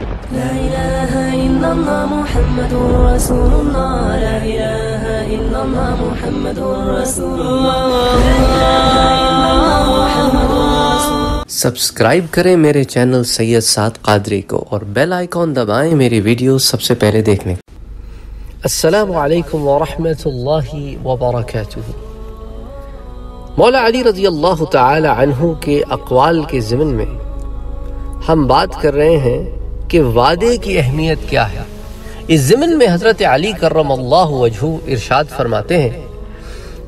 لا إله إلا الله محمد رسول الله. لا إله إلا الله محمد رسول الله. لا إله إلا الله محمد رسول سبسکرائب کریں میرے چینل سید سعد قادری کو اور بیل آئیکن دبائیں میری ویڈیو سب سے پہلے دیکھنے السلام علیکم ورحمۃ اللہ وبرکاتہ. مولا علی رضی اللہ تعالی عنہ کے اقوال کے ضمن میں ہم بات کر رہے ہیں کہ وعدے کی اہمیت کیا ہے۔ اس ضمن میں حضرت علی کرم اللہ وجہ ارشاد فرماتے ہیں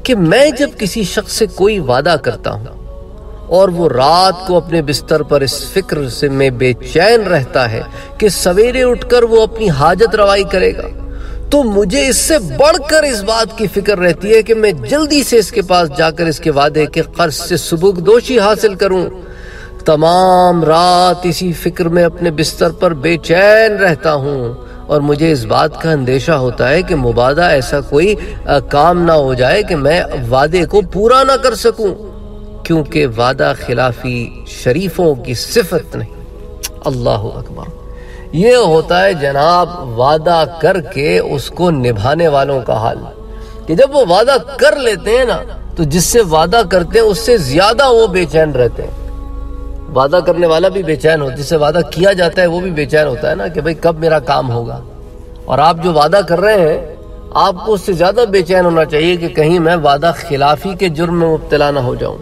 کہ میں جب کسی شخص سے کوئی وعدہ کرتا ہوں اور وہ رات کو اپنے بستر پر اس فکر سے میں بے چین رہتا ہے کہ سویرے اٹھ کر وہ اپنی حاجت روائی کرے گا، تو مجھے اس سے بڑھ کر اس بات کی فکر رہتی ہے کہ میں جلدی سے اس کے پاس جا کر اس کے وعدے کے قرض سے سبک دوشی حاصل کروں۔ تمام رات اسی فکر میں اپنے بستر پر بے چین رہتا ہوں۔ اور مجھے اس بات کا اندیشہ ہوتا ہے کہ مبادہ ایسا کوئی کام نہ ہو جائے کہ میں وعدے کو پورا نہ کر سکوں، کیونکہ وعدہ خلافی شریفوں کی صفت نہیں۔ اللہ اکبر۔ یہ ہوتا ہے جناب وعدہ کر کے اس کو نبھانے والوں کا حال۔ کہ جب وہ وعدہ کر لیتے ہیں نا، تو جس سے وعدہ کرتے ہیں، اس سے زیادہ وہ بے چین رہتے ہیں۔ وعدہ کرنے والا بھی بے چین ہوتا ہے وعدہ کیا جاتا ہے وہ بھی بے چین ہوتا ہے نا کہ بھئی کب میرا کام ہوگا۔ اور آپ جو وعدہ کر رہے ہیں، آپ کو اس سے زیادہ بے چین ہونا چاہیے کہ کہیں میں وعدہ خلافی کے جرم میں مبتلا نہ ہو جاؤں۔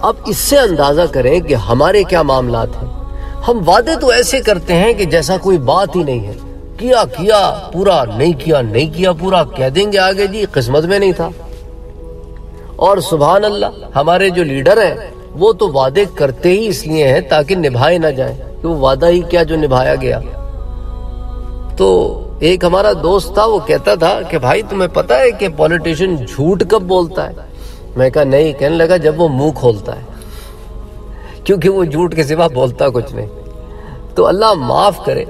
اب اس سے اندازہ کریں کہ ہمارے کیا معاملات ہیں۔ ہم وعدے تو ایسے کرتے ہیں کہ جیسا کوئی بات ہی نہیں ہے۔ کیا کیا، پورا نہیں کیا نہیں کیا، پورا کہہ دیں گے آگے جی قسمت میں نہیں تھا۔ اور سبحان اللہ، ہمارے جو لیڈر ہیں وہ تو وعدے کرتے ہی اس لیے ہیں تاکہ نبھائے نہ جائیں، کہ وہ وعدہ ہی کیا جو نبھایا گیا۔ تو ایک ہمارا دوست تھا، وہ کہتا تھا کہ بھائی، تمہیں پتا ہے کہ پولیٹیشن جھوٹ کب بولتا ہے؟ میں کہا، نہیں، کہنے لگا جب وہ منہ کھولتا ہے۔ کیونکہ وہ جھوٹ کے سوا بولتا کچھ نہیں۔ تو اللہ معاف کرے۔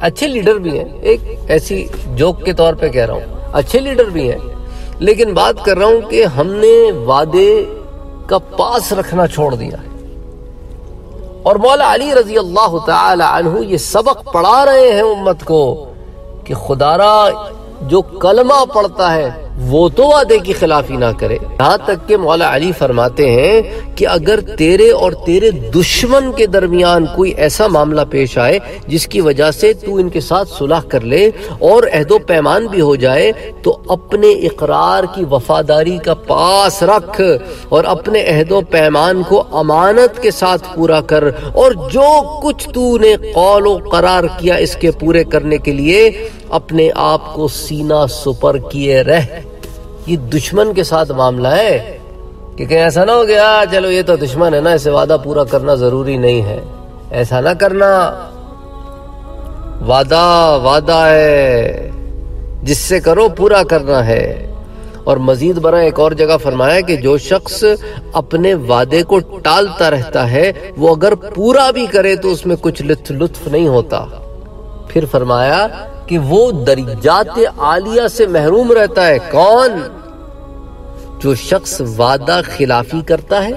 اچھے لیڈر بھی ہیں۔ ایک ایسی جوک کے طور پہ کہہ رہا ہوں۔ اچھے لیڈر بھی ہیں۔ لیکن بات کر رہا ہوں کہ ہم نے وعدے کا پاس رکھنا چھوڑ دیا اور مولا علی رضی اللہ تعالی عنہ یہ سبق پڑھا رہے ہیں امت کو کہ خدارہ جو کلمہ پڑھتا ہے وہ تو وعدے کی خلافی نہ کرے۔ یہاں تک کہ مولا علی فرماتے ہیں کہ اگر تیرے اور تیرے دشمن کے درمیان کوئی ایسا معاملہ پیش آئے جس کی وجہ سے تو ان کے ساتھ صلح کر لے اور عہد و پیمان بھی ہو جائے، تو اپنے اقرار کی وفاداری کا پاس رکھ اور اپنے عہد و پیمان کو امانت کے ساتھ پورا کر اور جو کچھ تو نے قول و قرار کیا اس کے پورے کرنے کے لیے، اپنے آپ کو سینہ سپر کیے رہ۔ یہ دشمن کے ساتھ معاملہ ہے کہ کہیں ایسا نہ ہو گیا چلو یہ تو دشمن ہے نا، اسے وعدہ پورا کرنا ضروری نہیں ہے۔ ایسا نہ کرنا۔ وعدہ وعدہ ہے۔ جس سے کرو، پورا کرنا ہے۔ اور مزید برا ایک اور جگہ فرمایا کہ جو شخص اپنے وعدے کو ٹالتا رہتا ہے، وہ اگر پورا بھی کرے تو اس میں کچھ لطف لطف نہیں ہوتا۔ پھر فرمایا کہ وہ درجات عالیہ سے محروم رہتا ہے۔ کون؟ جو شخص وعدہ خلافی کرتا ہے،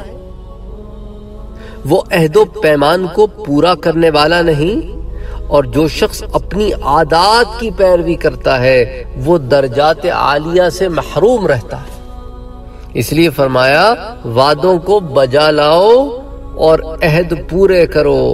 وہ عہد و پیمان کو پورا کرنے والا نہیں، اور جو شخص اپنی عادات کی پیروی کرتا ہے، وہ درجات عالیہ سے محروم رہتا ہے۔ اس لیے فرمایا، وعدوں کو بجا لاؤ اور عہد پورے کرو۔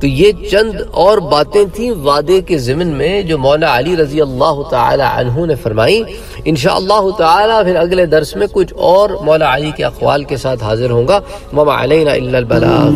تو یہ چند اور باتیں تھیں وعدے کے ضمن میں جو مولا علی رضی اللہ تعالی عنہ نے فرمائی۔ انشاءاللہ تعالی پھر اگلے درس میں کچھ اور مولا علی کے اقوال کے ساتھ حاضر ہوں گا۔ وما علینا الا البلاغ۔